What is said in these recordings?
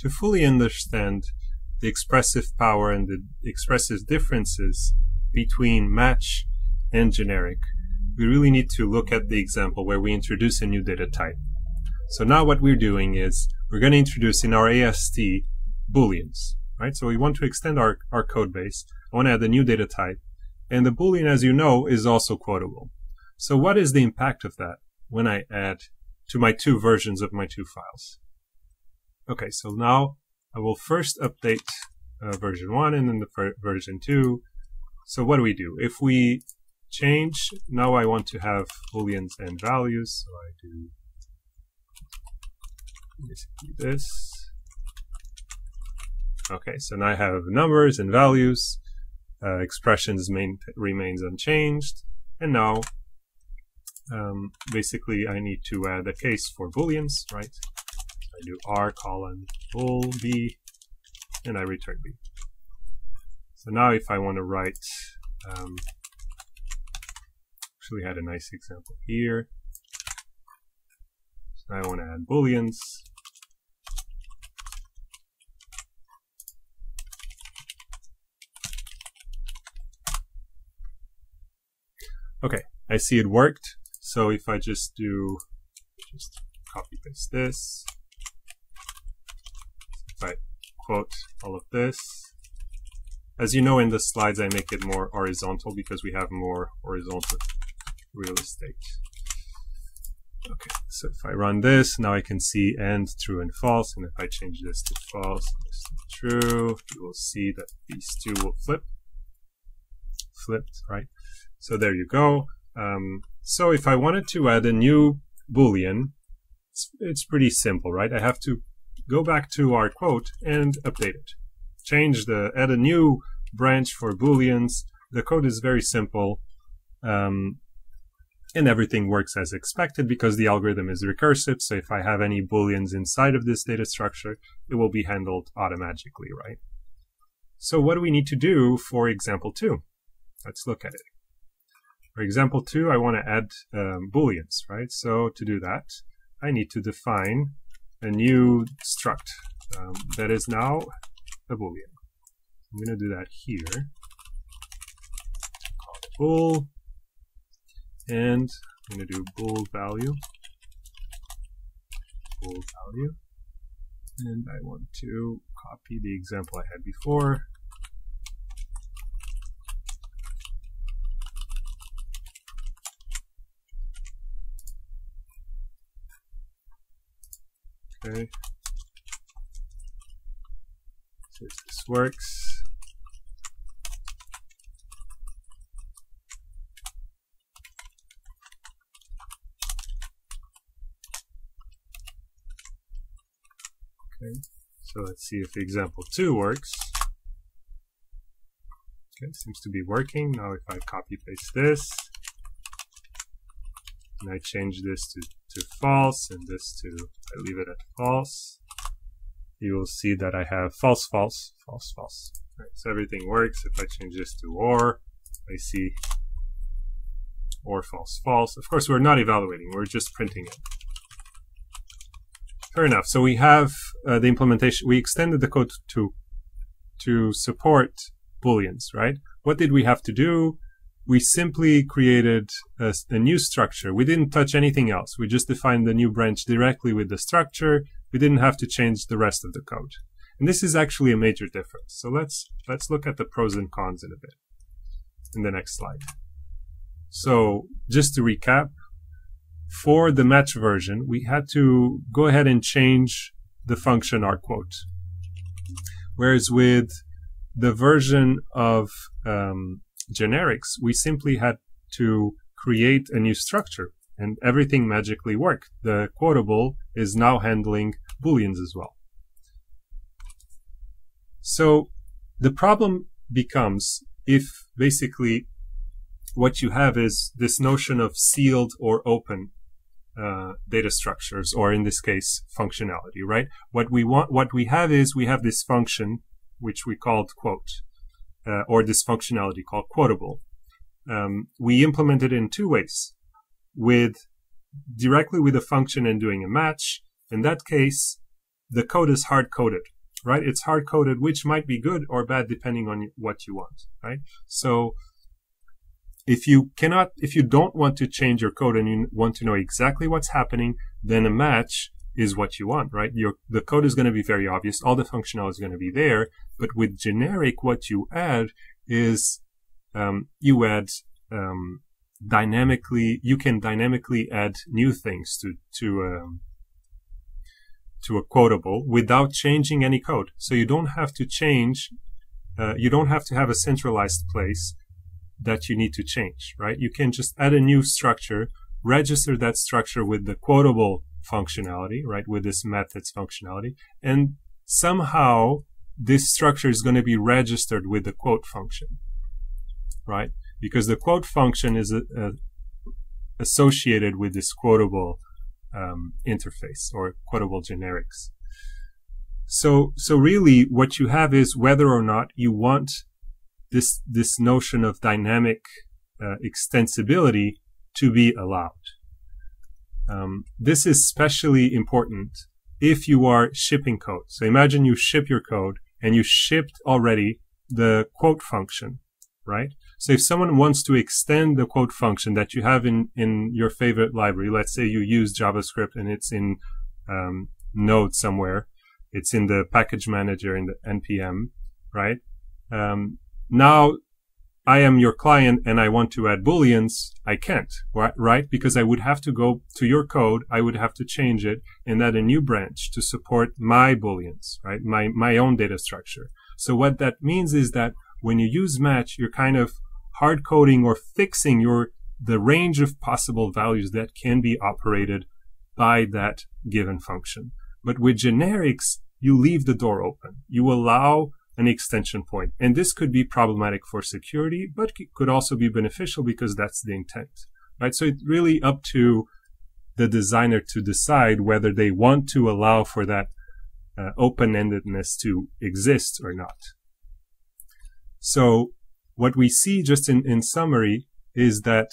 to fully understand the expressive power and the expressive differences between match and generic, we really need to look at the example where we introduce a new data type. So now what we're doing is we're going to introduce in our AST booleans, right? So we want to extend our, our code base. I want to add a new data type. And the boolean, as you know, is also quotable. So what is the impact of that when I add to my two versions of my two files? Okay, so now I will first update uh, version 1 and then the version 2. So what do we do? If we change, now I want to have booleans and values, so I do basically this. Okay, so now I have numbers and values, uh, expressions main, remains unchanged, and now um, basically I need to add a case for booleans, right? I do r colon bool b, and I return b. So now if I want to write, um, actually had a nice example here. So I want to add booleans. Okay, I see it worked. So if I just do, just copy paste this, if I quote all of this, as you know in the slides I make it more horizontal because we have more horizontal real estate. Okay, so if I run this, now I can see and true and false, and if I change this to false, this to true, you will see that these two will flip. Flipped, right? So there you go. Um, so if I wanted to add a new boolean, it's, it's pretty simple, right? I have to go back to our quote and update it. Change the, add a new branch for booleans. The code is very simple. Um, and everything works as expected because the algorithm is recursive. So if I have any booleans inside of this data structure, it will be handled automatically, right? So what do we need to do for example two? Let's look at it. For example two, I want to add um, booleans, right? So to do that, I need to define a new struct um, that is now a boolean. I'm going to do that here. Call bool and I'm going to do bool value, bool value, and I want to copy the example I had before. Okay. So this works. Okay, so let's see if the example 2 works. Okay, seems to be working. Now if I copy paste this, and I change this to, to false, and this to, I leave it at false, you will see that I have false, false, false, false. Right, so everything works. If I change this to or, I see or false, false. Of course, we're not evaluating, we're just printing it. Fair enough. So we have uh, the implementation. We extended the code to to support booleans, right? What did we have to do? We simply created a, a new structure. We didn't touch anything else. We just defined the new branch directly with the structure. We didn't have to change the rest of the code. And this is actually a major difference. So let's let's look at the pros and cons in a bit in the next slide. So just to recap, for the match version, we had to go ahead and change the function our quote. Whereas with the version of um, generics, we simply had to create a new structure and everything magically worked. The quotable is now handling booleans as well. So the problem becomes if basically what you have is this notion of sealed or open uh, data structures, or in this case, functionality, right? What we want, what we have is we have this function, which we called quote, uh, or this functionality called quotable. Um, we implement it in two ways, with directly with a function and doing a match. In that case, the code is hard coded, right? It's hard coded, which might be good or bad depending on what you want, right? So if you cannot, if you don't want to change your code and you want to know exactly what's happening, then a match is what you want, right? Your, the code is going to be very obvious. All the functionality is going to be there. But with generic, what you add is, um, you add, um, dynamically, you can dynamically add new things to, to, um, to a quotable without changing any code. So you don't have to change, uh, you don't have to have a centralized place that you need to change, right? You can just add a new structure, register that structure with the quotable functionality, right? With this methods functionality. And somehow this structure is going to be registered with the quote function, right? Because the quote function is a, a associated with this quotable um, interface or quotable generics. So, so really what you have is whether or not you want this this notion of dynamic uh, extensibility to be allowed. Um, this is especially important if you are shipping code. So imagine you ship your code and you shipped already the quote function, right? So if someone wants to extend the quote function that you have in, in your favorite library, let's say you use JavaScript and it's in um, Node somewhere, it's in the package manager in the npm, right? Um, now I am your client and I want to add booleans, I can't, right? Because I would have to go to your code, I would have to change it and add a new branch to support my booleans, right? My, my own data structure. So what that means is that when you use match, you're kind of hard coding or fixing your, the range of possible values that can be operated by that given function. But with generics, you leave the door open. You allow an extension point. And this could be problematic for security, but could also be beneficial because that's the intent, right? So it's really up to the designer to decide whether they want to allow for that uh, open-endedness to exist or not. So what we see just in, in summary is that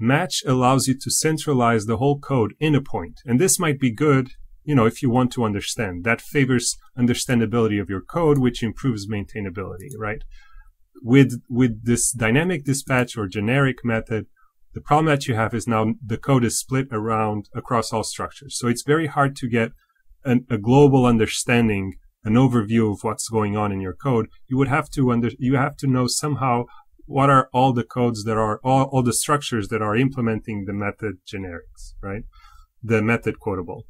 match allows you to centralize the whole code in a point. And this might be good you know, if you want to understand. That favors understandability of your code, which improves maintainability, right? With, with this dynamic dispatch or generic method, the problem that you have is now the code is split around across all structures. So it's very hard to get an, a global understanding, an overview of what's going on in your code. You would have to under, you have to know somehow what are all the codes that are all, all the structures that are implementing the method generics, right? The method quotable.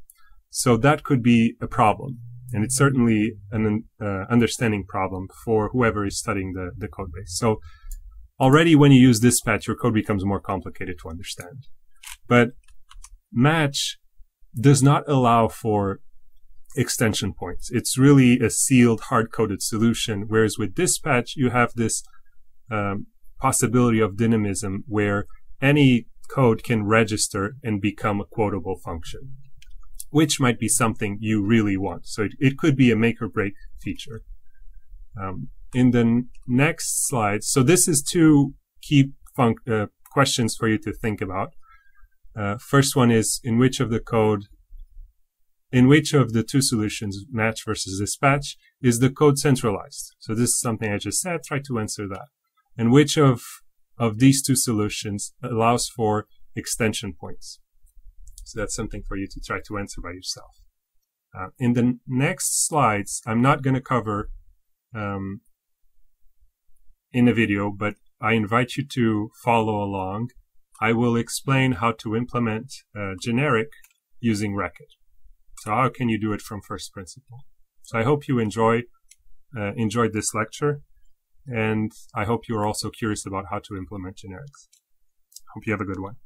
So that could be a problem. And it's certainly an uh, understanding problem for whoever is studying the, the code base. So already when you use dispatch, your code becomes more complicated to understand. But match does not allow for extension points. It's really a sealed, hard-coded solution. Whereas with dispatch, you have this um, possibility of dynamism where any code can register and become a quotable function which might be something you really want. So it, it could be a make or break feature. Um, in the next slide, so this is two key uh, questions for you to think about. Uh, first one is in which of the code, in which of the two solutions, match versus dispatch, is the code centralized? So this is something I just said. Try to answer that. And which of of these two solutions allows for extension points? So that's something for you to try to answer by yourself. Uh, in the next slides, I'm not going to cover um, in a video, but I invite you to follow along. I will explain how to implement uh, generic using Racket. So how can you do it from first principle? So I hope you enjoy uh, enjoyed this lecture, and I hope you are also curious about how to implement generics. Hope you have a good one.